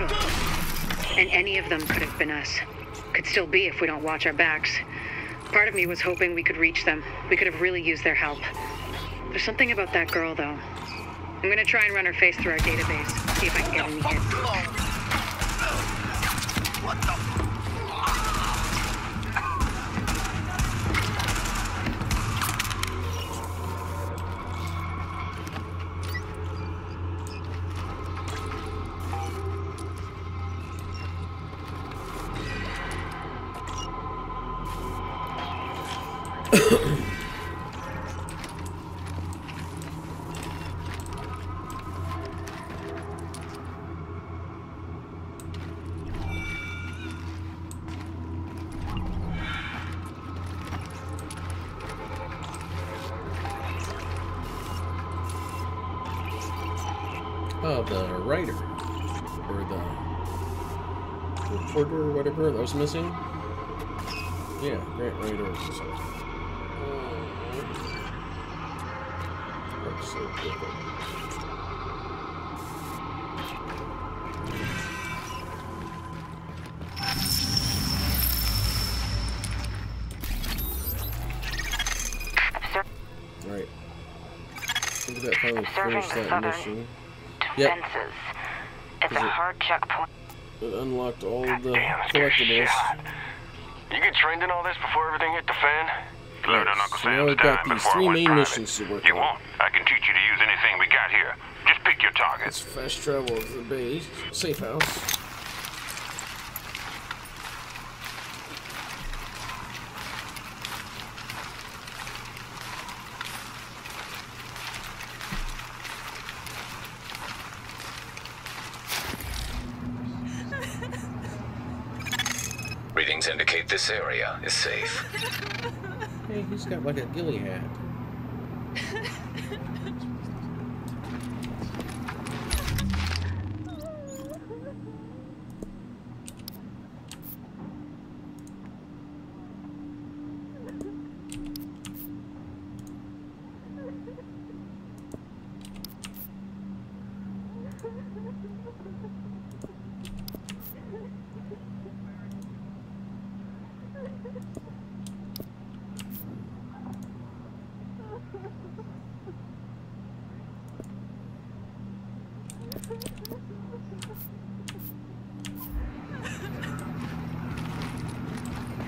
And any of them could have been us. Could still be if we don't watch our backs. Part of me was hoping we could reach them. We could have really used their help. There's something about that girl, though. I'm gonna try and run her face through our database, see if I can get any hits. Oh, the writer. Or the reporter or whatever that was missing. Yeah, Grant Writer. Or something. That's so different. Right. Think that finally Observing finished the that southern mission. Yep. defenses. It's a hard checkpoint. It unlocked all the Damn, this collectibles. You get trained in all this before everything hit the fan? Learn on Uncle So now we've got these three main private. missions to work You on. won't. I can teach you to use anything we got here. Just pick your It's targets. fast travel to the base, safe house. Readings indicate this area is safe. Hey, he's got like a ghillie hat.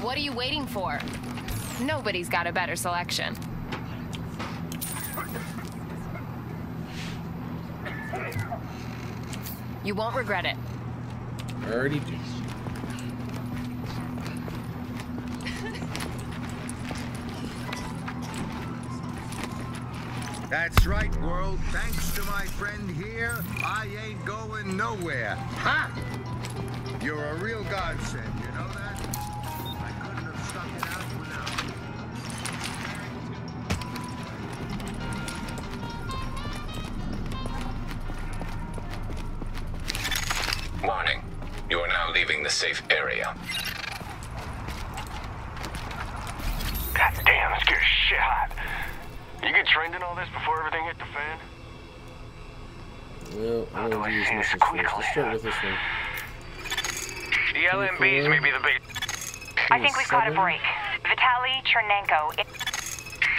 What are you waiting for? Nobody's got a better selection. You won't regret it. I already do. That's right, world. Thanks to my friend here, I ain't going nowhere. Ha! You're a real godsend, Well, How I'm do gonna I these this missions first. quickly? Let's start with this one. The LMBs may be the base. I think we've got a break. Vitaly Tchernenko. It,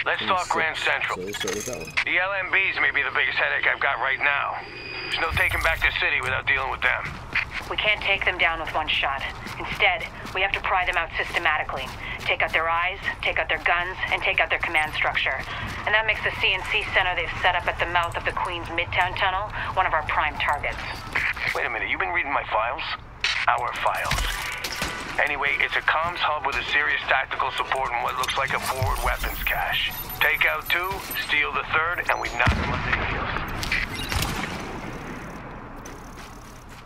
Let's talk Grand Central. So let's start with that one. The LMBs may be the biggest headache I've got right now. There's no taking back the city without dealing with them. We can't take them down with one shot. Instead, we have to pry them out systematically. Take out their eyes, take out their guns, and take out their command structure. And that makes the CNC center they've set up at the mouth of the Queen's Midtown Tunnel one of our prime targets. Wait a minute, you've been reading my files? Our files. Anyway, it's a comms hub with a serious tactical support and what looks like a forward weapons cache. Take out two, steal the third, and we knock them on the heels.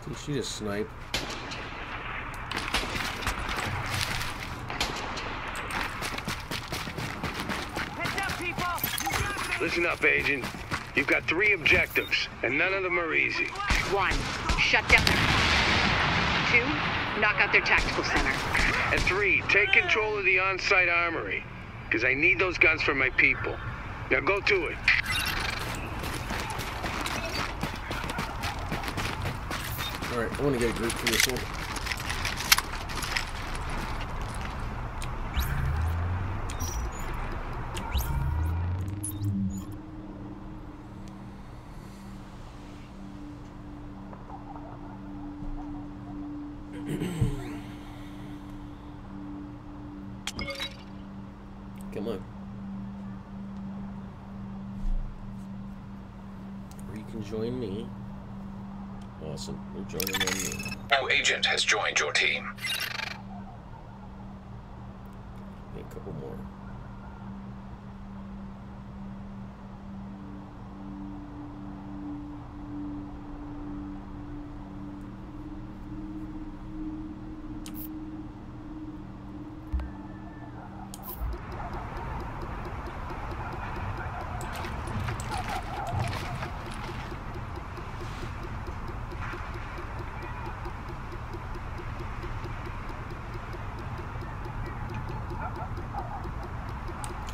Did she just snipe? Listen up, Agent. You've got three objectives, and none of them are easy. One, shut down their... Two, knock out their tactical center. And three, take control of the on-site armory, because I need those guns for my people. Now go to it. Alright, I want to get a group for this one. Come on. Or you can join me. Awesome. You're joining on me. New agent has joined your team. Need a couple more.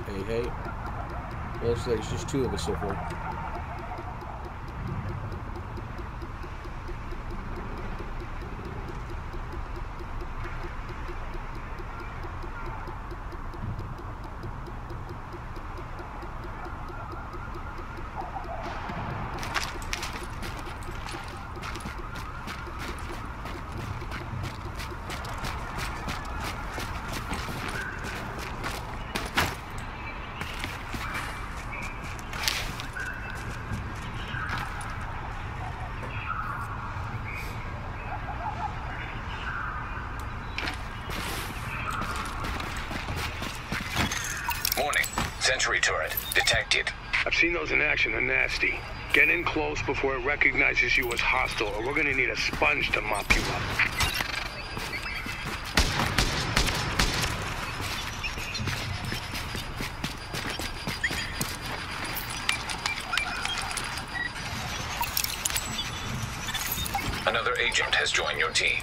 Hey, hey. Just two of us so far. Warning. Sentry turret detected. I've seen those in action. They're nasty. Get in close before it recognizes you as hostile, or we're gonna need a sponge to mop you up. Another agent has joined your team.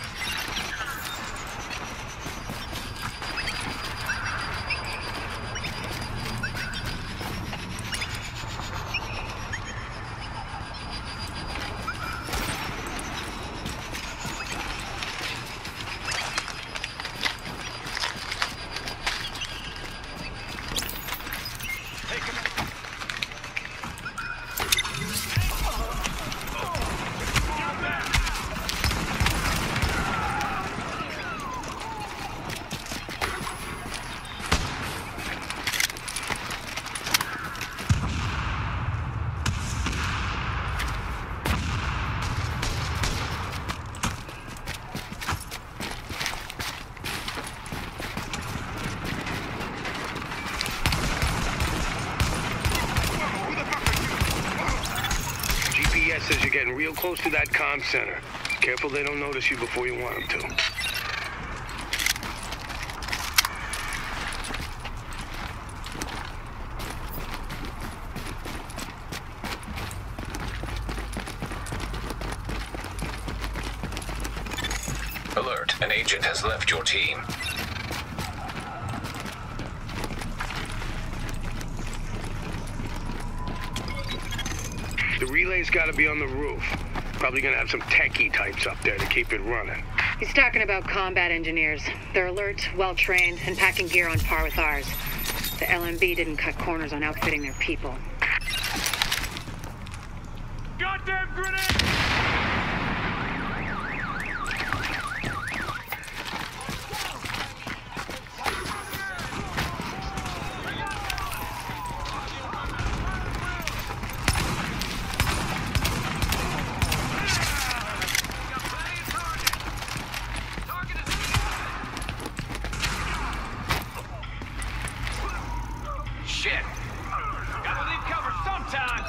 Says you're getting real close to that comm center. Careful they don't notice you before you want them to. Alert. An agent has left your team. Relay's gotta be on the roof. Probably gonna have some techie types up there to keep it running. He's talking about combat engineers. They're alert, well trained, and packing gear on par with ours. The LMB didn't cut corners on outfitting their people. Gotta leave cover sometime!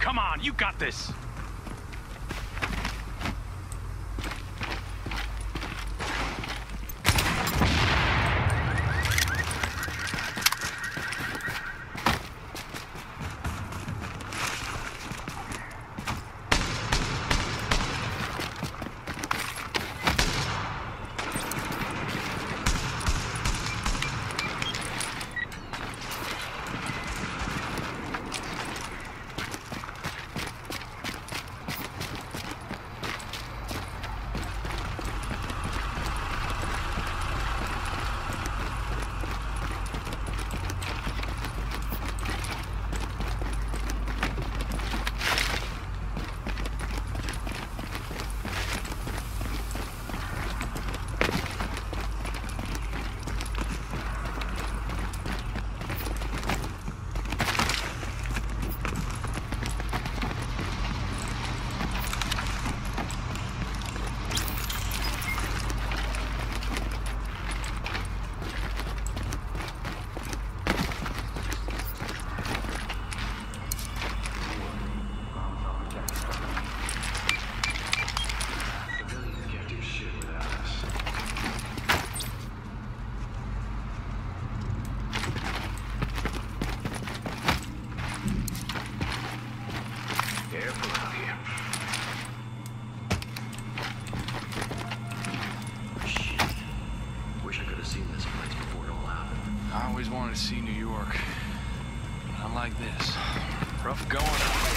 Come on, you got this. Careful out here. Shit. Wish I could have seen this place before it all happened. I always wanted to see New York. Not like this. Rough going.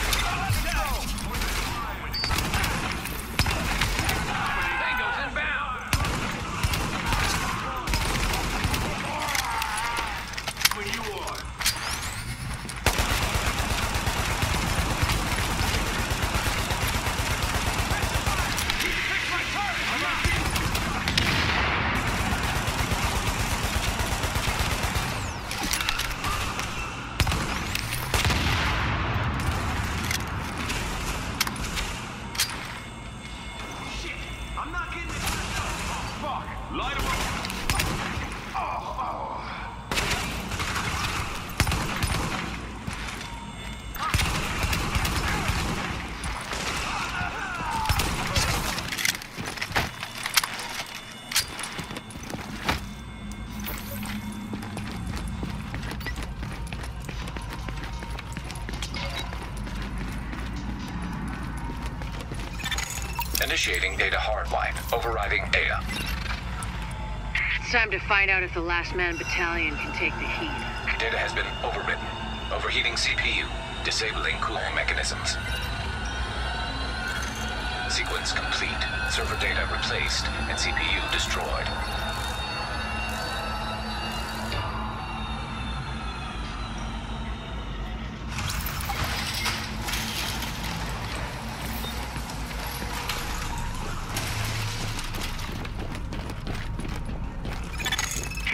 Initiating data hardline. Overriding data. It's time to find out if the Last Man Battalion can take the heat. Data has been overwritten. Overheating CPU. Disabling cooling mechanisms. Sequence complete. Server data replaced and CPU destroyed.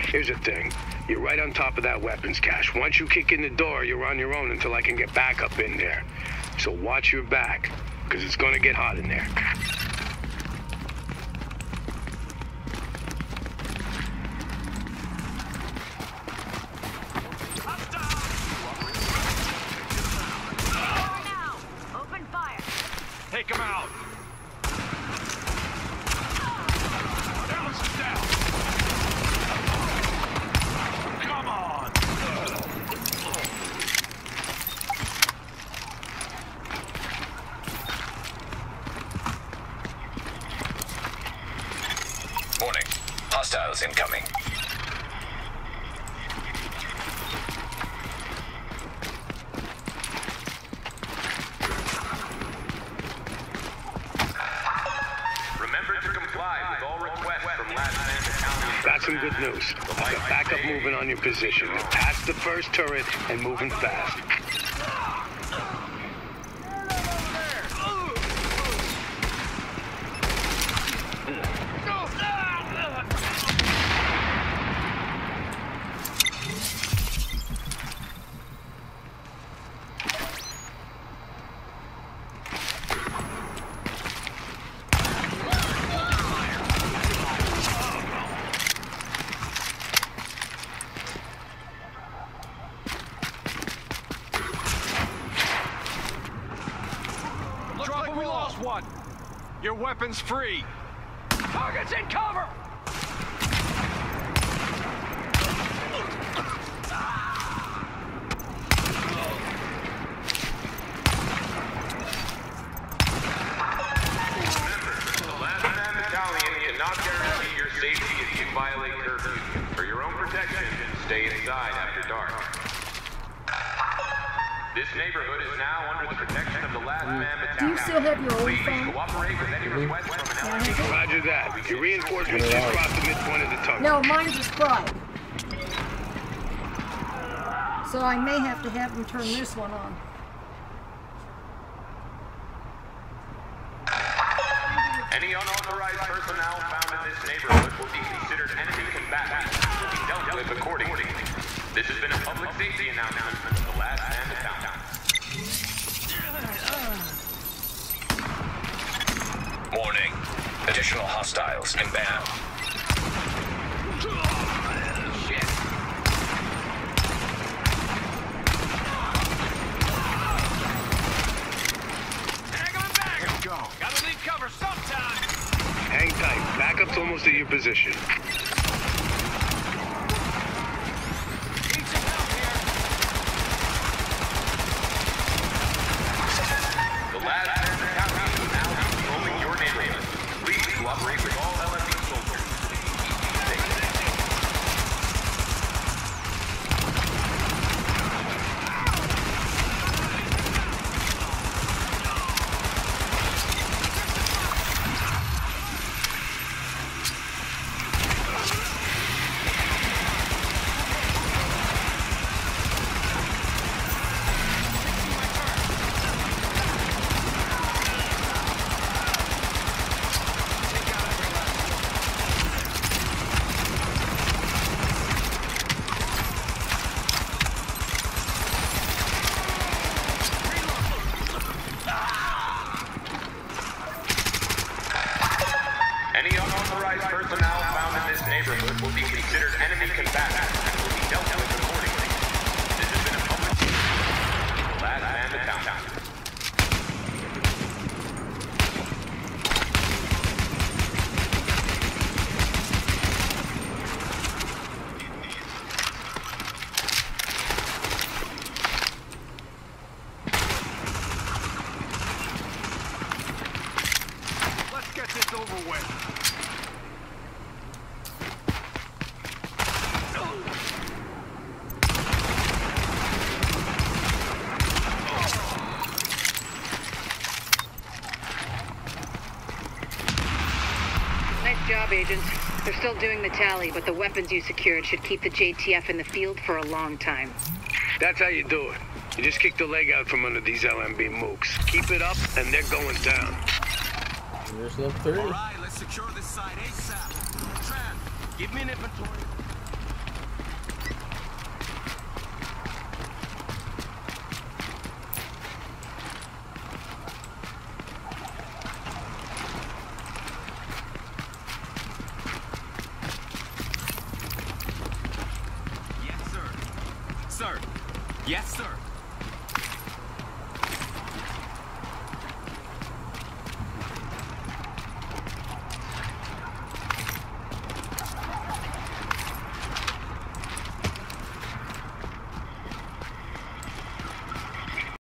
Here's the thing. You're right on top of that weapons cache. Once you kick in the door, you're on your own until I can get back up in there. So watch your back, because it's gonna get hot in there. Open fire. Take him out. Balance him down. Come on. Warning. Hostiles incoming. Remember to comply with all requests from Last Man Battalion. Got some good news. I got backup moving on your position. They're past the first turret and moving fast. Weapon's free. Target's in cover! Neighborhood is now under the protection of the last man Do you still have your old Please phone? cooperate with any requests from an LMB. Roger that. Your reinforcements just crossed the midpoint of the tunnel. No, mine just fried. So I may have to have them turn this one on. Any unauthorized personnel found in this neighborhood will be considered enemy combatants and will be dealt with accordingly. This has been a public safety announcement from the last man battalion. Warning. Additional hostiles inbound. Let's go. Gotta leave cover sometime. Hang tight. Backup's almost at your position. Need some help here. The last man battalion is now controlling your neighborhood. Please cooperate with all LMB soldiers. Keep safe. Any unauthorized personnel found in this neighborhood will be considered enemy combatants and will be dealt with accordingly. This has been a public the last man battalion. Let's get this over with. Nice job, agents. They're still doing the tally, but the weapons you secured should keep the JTF in the field for a long time. That's how you do it. You just kick the leg out from under these LMB mooks. Keep it up, and they're going down. There's level three. All right, let's secure this site ASAP. Tran, give me an inventory.